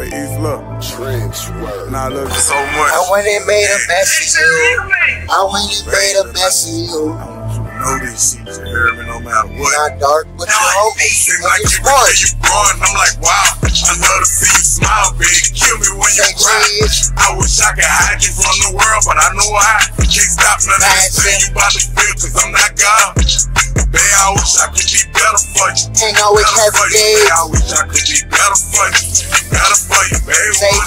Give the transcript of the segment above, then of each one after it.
But East Love. Nah, I love you so much. I went and made a mess of you. I went and made a mess of you. I want to know this shit. You hear me no matter what. Not dark, but you're hoping. Seem like every day you growing, I'm like, wow. I love to see you smile, big. Kill me when you Say cry. I wish I could hide you from the world, but I know I can't stop none of this pain you about to feel, cause I'm not God. Babe, I wish I could be better for you. Hang out with Better for Kevin Gates. babe. I wish I could be better for you.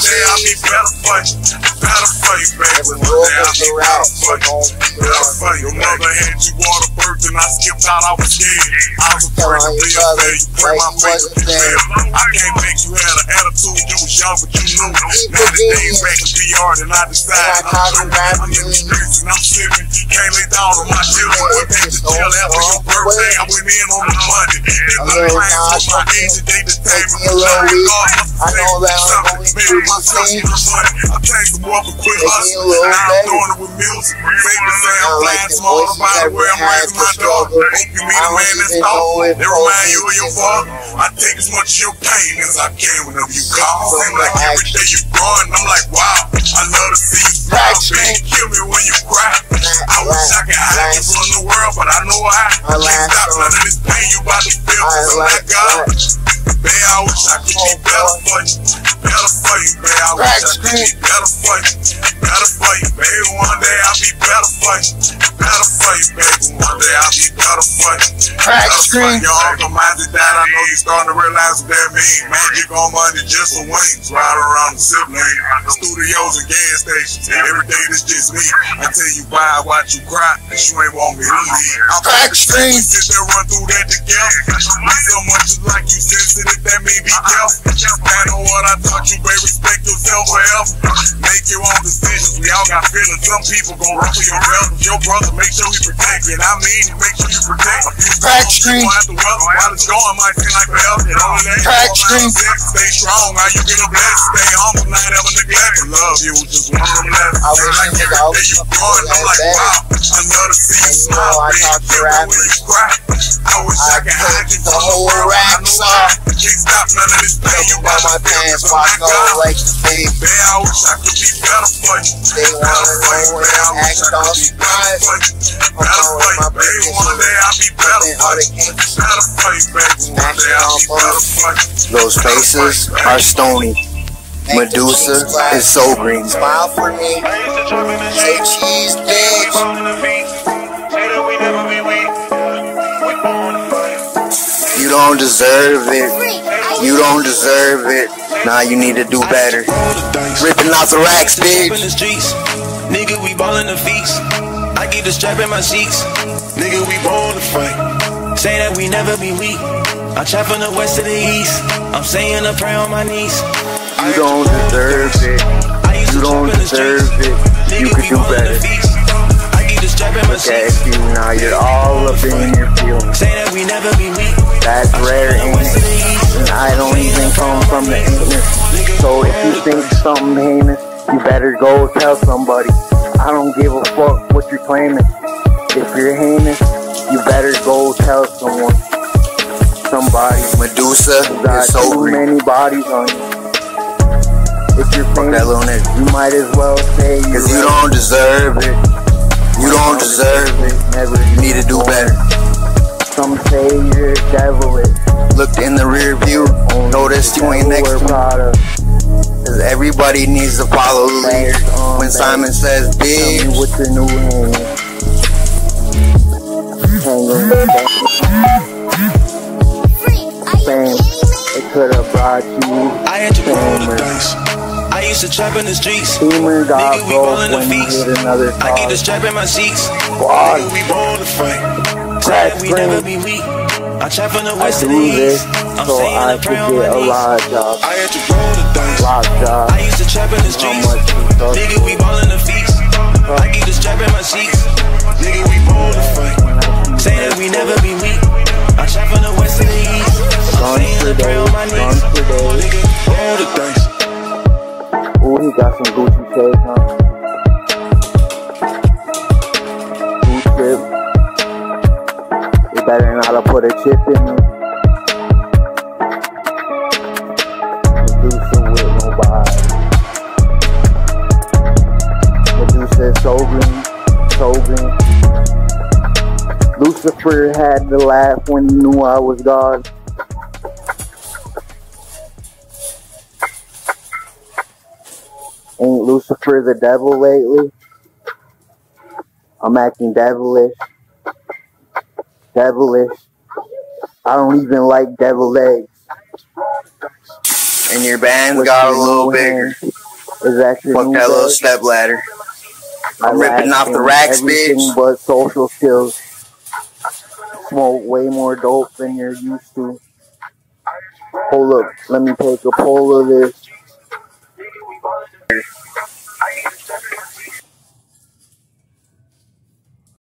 Day I'll be better for you. Better for you, babe. Every One rule day I'll be better for you. Better for you. Your mother had you water birth and I skipped out, I was scared. I was Tell afraid to be your a. You put my like you face wasn't there. I can't make you had an attitude, you was young, but you knew. Now the Virginia. back in PR, and I decided And I called I'm rap I'm in the streets and I'm slipping. Can't lay down on my children. Went back to jail after your birthday. I went in on the Monday. Did A the little plans Nas for my from they detained me. Me a little week. I know that I'm Something going made through me my touch things. the money. I changed the walk and quit Take me a hustling. Now I'm doing it with music. Safe to say I'm I like flying the smaller voices by the I'm raising my daughter. Hope you meet a man that's know if They remind you of your father. I take as much of your pain as I can whenever you call. Seem like every day you growing, I'm like, wow. I love to see you baby. screen. Kill me when you cry. I wish I could hide you from the world, but I know I can't stop none of this pain you about to feel. I Cause I'm like God. Babe, I wish I could be Oh, better for you. Better for you, babe. I wish I could be better for you. Better for you, babe. One day I'll be better for you. Better for you, baby. One day I'll be better for. Crack screen. Your uncle minded that. I know you starting to realize what that means. Magic on money just for wings. Ride around the city, studios and gas stations. Every day this just me. I tell you why I watch you cry. Cause you ain't want me to leave. I'm Crack screen. Sit there, run through that together. Me so much like you sensitive, that mean be careful. On what I taught you, baby. Respect yourself forever. Make your own decisions. We all got feelings. Some people gon' run for your brother. Your brother, make sure he protect you. And I mean, make sure you protect. Crack to weather. While it's going, might seem like forever. It Crack all Stay strong. How you get a blessed. Stay humble, not ever neglect. Love you just one of them left. I wish like you every you always I'm like, wow. I love to see you smile, I baby. talk to Kill me when rappers. you cry. I wish I, I could hide you the from the whole world. I know. I can't stop none of this pain you Talking my about to feel, pants, why go like the big. Man, I wish I could be better for you. They wanna Better for you, know when. I I act I all could be better for you. Better for you, my baby. One day I'll be better Then for all you. the kinks. Better for you, baby. One day I'll be better. Those faces are stony. Medusa is so green. Smile for me. Say cheese, bitch. You don't deserve it. You don't deserve it. Nah, you need to do better. Ripping out the racks, Up in bitch. the streets, nigga, we ballin' the feast. I keep the strap in my nigga, we born to fight. Say that we never be weak. I trap from the west to the east. I'm saying a prayer on my knees. You don't deserve it. You don't trap in the deserve it. You could do better. the feast. I keep the strap in my Look at you now. You're all up in your feelings. Say that we never be something heinous, you better go tell somebody. I don't give a fuck what you're claiming. If you're heinous, you better go tell someone. Somebody. Medusa got too many bodies on you. If you're famous, that little nigga. you might as well say you Cause you don't deserve it. You don't deserve it. Never. You need to do better. Some say you're devilish. Looked in the rear view, noticed you ain't next to me. Everybody needs to follow the leader. When Simon says big, me what your new hand is. Hanging fame. It could have brought you I had to roll the dice. I used to trap in the streets. Steamer got Nigga, we ballin' the feast. I keep the car. strap in my. Squad. Nigga, we born to fight. Crack we never be weak. I trap from the west to the east. I'm so saying I prayer on get my a knees. lot of jobs. I had to roll the dice. I used to trap in the streets. Nigga, we ballin' the feast. Lucifer had to laugh when he knew I was God. Ain't Lucifer the devil lately? I'm acting devilish. Devilish. I don't even like devil eggs. And your band What's got a little bigger. Is that your Fuck that little step ladder. I'm ripping off the racks, bitch. but social skills. Smoke way more dope than you're used to. Hold up, let me take a pull of this.